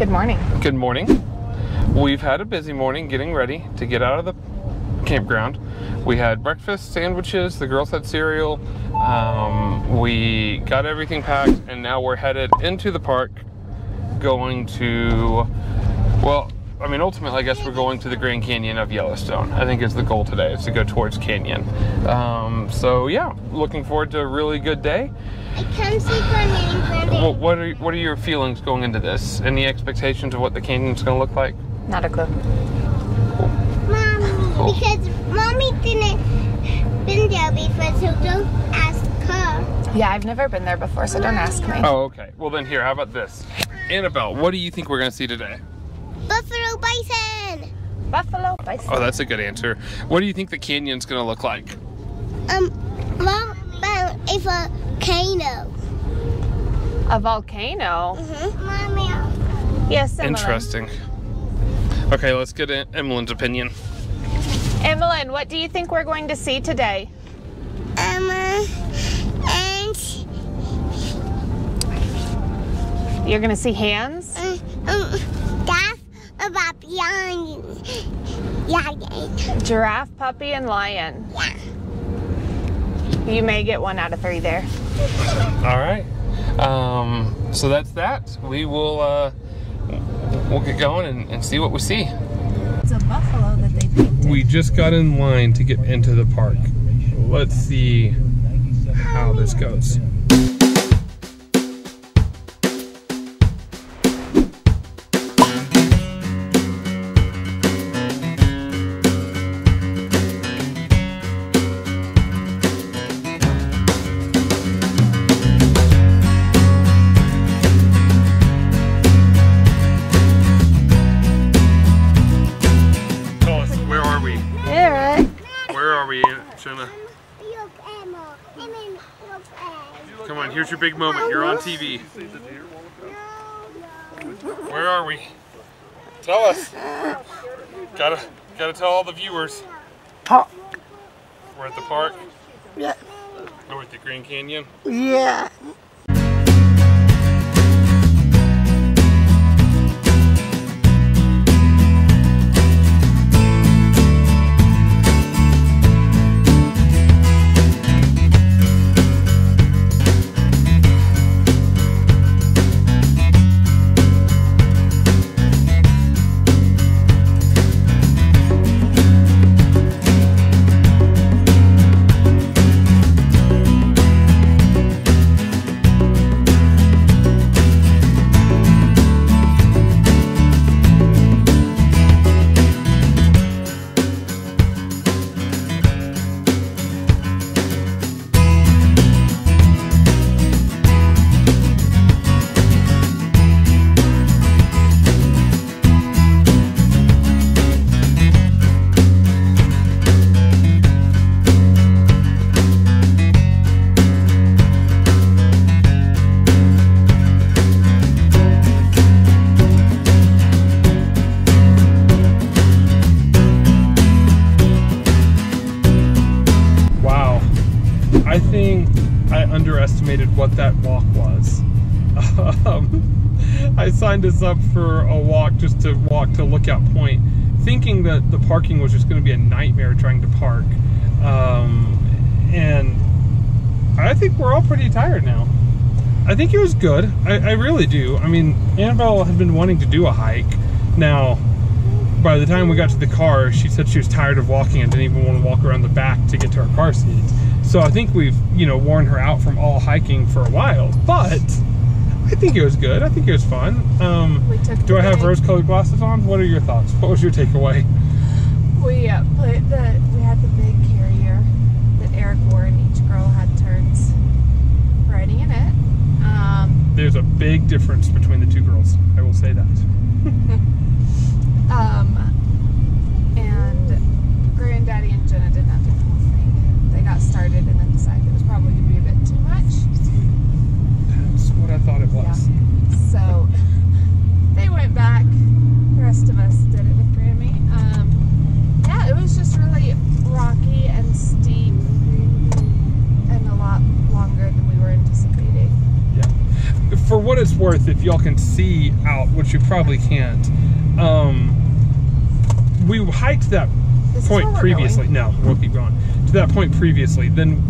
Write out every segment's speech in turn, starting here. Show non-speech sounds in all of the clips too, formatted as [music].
Good morning. Good morning. We've had a busy morning getting ready to get out of the campground. We had breakfast, sandwiches, the girls had cereal. Um, we got everything packed, and now we're headed into the park going to, well, I mean, ultimately, I guess we're going to the Grand Canyon of Yellowstone. I think is the goal today, is to go towards Canyon. Um, so yeah, looking forward to a really good day. I can't see Granny Granny. What, what are what are your feelings going into this? Any expectations of what the canyon's going to look like? Not a clue. Mommy, because mommy didn't been there before, so don't ask her. Yeah, I've never been there before, so don't ask me. Oh, okay. Well, then here, how about this? Annabelle, what do you think we're going to see today? Buffalo bison. Buffalo bison. Oh, that's a good answer. What do you think the canyon's going to look like? Um, well, well, a volcano. A volcano. Mm-hmm. Mommy. Yes, Emmeline. Interesting. Okay, let's get in Emmeline's opinion. Emmeline, what do you think we're going to see today? Uh, and You're going to see hands? um, that's about beyond. Yeah, yeah, Giraffe, puppy, and lion. yeah. You may get one out of three there. All right. Um, so that's that. We will uh, we'll get going and, and see what we see. It's a buffalo that they painted. We just got in line to get into the park. Let's see how this goes. Emma. Come on, here's your big moment. You're on TV. Where are we? Tell us. Gotta, gotta tell all the viewers. We're at the park. Yeah. We're at the Grand Canyon. Yeah. Underestimated what that walk was. [laughs] Um, I signed us up for a walk just to walk to Lookout Point, thinking that the parking was just going to be a nightmare trying to park. Um, and I think we're all pretty tired now. I think it was good. I, I really do. I mean, Annabelle had been wanting to do a hike. Now, by the time we got to the car, she said she was tired of walking and didn't even want to walk around the back to get to her car seat. So I think we've, you know, worn her out from all hiking for a while. But I think it was good. I think it was fun. Um, We took do I have rose-colored glasses on? What are your thoughts? What was your takeaway? We uh, put the we had the big carrier that Eric wore, and each girl had turns riding in it. Um, There's a big difference between the two girls. I will say that. [laughs] um, and Granddaddy and Jenna did not do the whole thing. They got started and then decided it was probably going to be a bit too much. That's what I thought it was. Yeah. So [laughs] they went back. The rest of us did it with Grammy. Um, yeah, it was just really rocky and steep and a lot longer than we were anticipating. Yeah. For what it's worth if y'all can see out, which you probably can't. Um, we hiked that This point previously. going? No, we'll keep going to that point previously. Then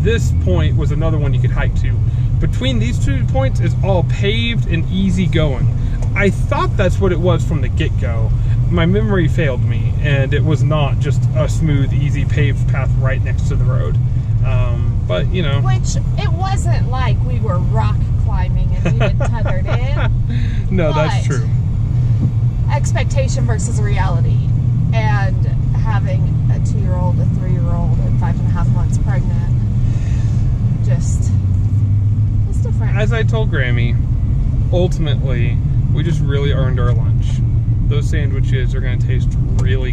this point was another one you could hike to. Between these two points is all paved and easy going. I thought that's what it was from the get go. My memory failed me, and it was not just a smooth, easy paved path right next to the road. Um, but you know, Which it wasn't like we were rock climbing and we even tethered in. [laughs] no, that's true. Expectation versus reality. And having a two year old, a three year old, and five and a half months pregnant. Just it's different. As I told Grammy, ultimately, we just really earned our lunch. Those sandwiches are going to taste really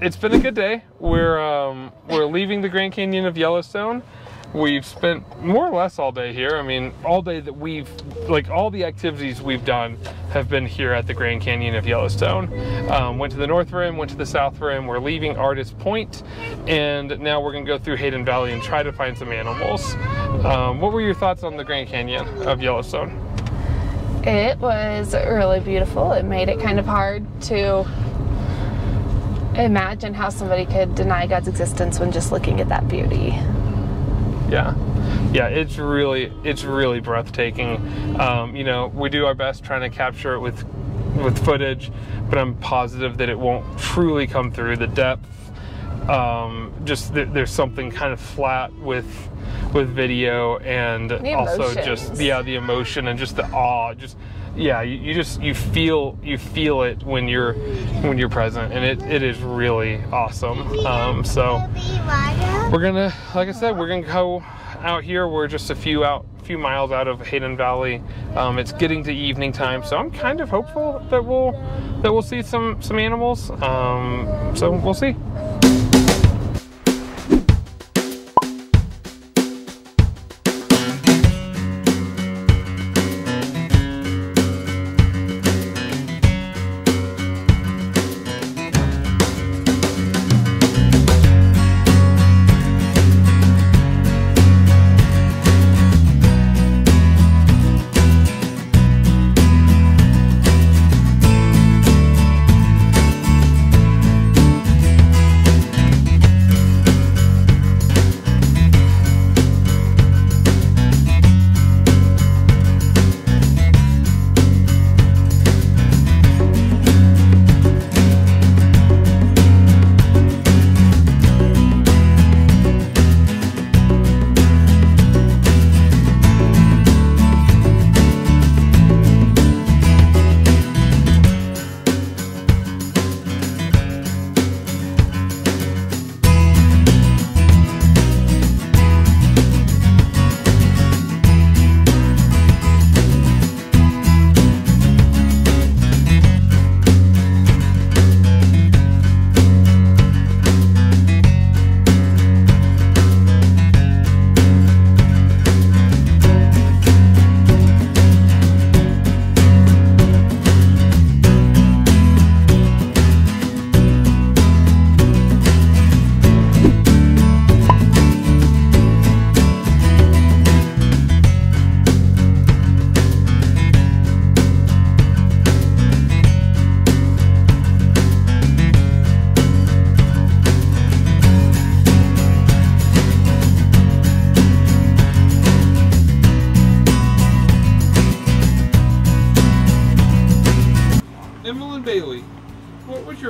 it's been a good day. We're um, we're leaving the Grand Canyon of Yellowstone. We've spent more or less all day here. I mean, all day that we've like all the activities we've done have been here at the Grand Canyon of Yellowstone. Um, went to the North Rim, went to the South Rim. We're leaving Artist Point, and now we're gonna go through Hayden Valley and try to find some animals. Um, what were your thoughts on the Grand Canyon of Yellowstone? It was really beautiful. It made it kind of hard to imagine how somebody could deny God's existence when just looking at that beauty. Yeah, yeah, it's really it's really breathtaking. Um, you know, we do our best trying to capture it with with footage, but I'm positive that it won't truly come through the depth. Um, just th- there's something kind of flat with with video and also just yeah the emotion and just the awe just yeah you, you just you feel you feel it when you're when you're present and it, it is really awesome um, so we're gonna, like I said, we're gonna go out here. We're just a few out, few miles out of Hayden Valley. Um, it's getting to evening time, so I'm kind of hopeful that we'll that we'll see some some animals. Um, so we'll see.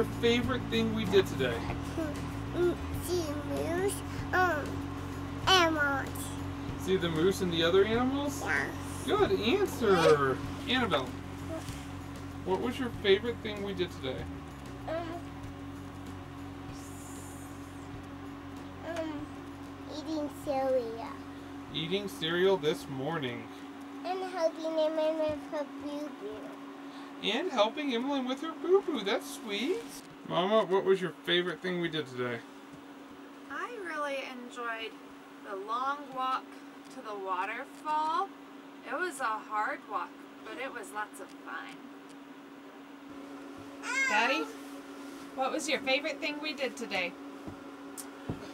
Favorite thing we did today? See moose, um, animals. See the moose and the other animals? Yeah. Good answer. Annabelle, what was your favorite thing we did today? Um, um, eating cereal Eating cereal this morning and helping him with her boo-boo. And helping Emily with her boo boo. That's sweet. Mama, what was your favorite thing we did today? I really enjoyed the long walk to the waterfall. It was a hard walk, but it was lots of fun. Daddy, what was your favorite thing we did today?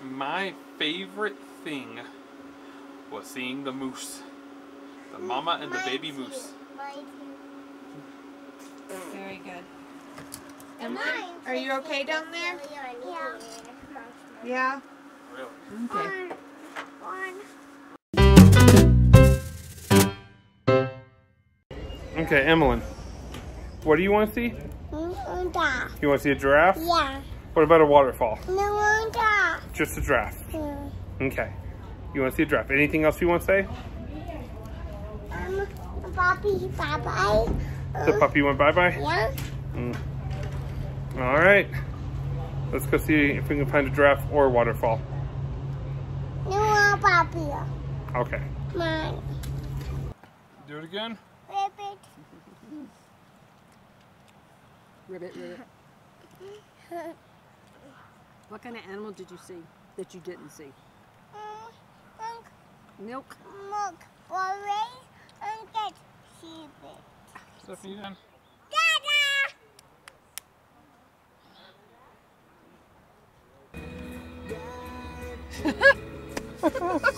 My favorite thing was seeing the moose. The mama and the baby too. moose. Mine too. Very good. Mine are you okay down there? Yeah. Yeah. Really? Okay. One. Okay, Emily. What do you want to see? Da. You want to see a giraffe? Yeah. What about a waterfall? No one da. Just a giraffe. Mm. Okay. You want to see a giraffe? Anything else you want to say? Um, Bobby, bye-bye. The Uh, puppy went bye bye? Yeah. All right. Let's go see if we can find a giraffe or a waterfall. No one Bobby. Okay. Mine. Do it again. Rabbit. Ribbit, ribbit. What kind of animal did you see that you didn't see? Um, milk, Milk. milk, boy, and get sheep. Dada! [laughs]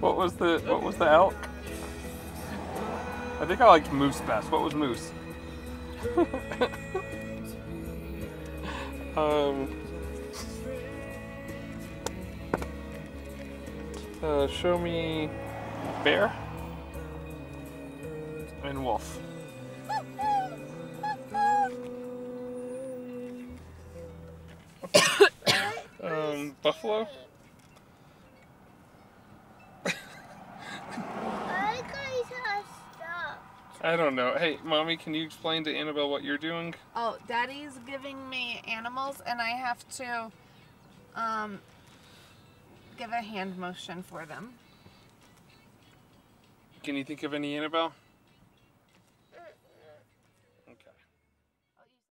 What was the What was the elk? I think I liked moose best. What was moose? [laughs] um. Uh, show me bear wolf. Um, buffalo. I guys. I don't know. Hey, mommy, can you explain to Annabelle what you're doing? Oh, Daddy's giving me animals, and I have to um, give a hand motion for them. Can you think of any Annabelle?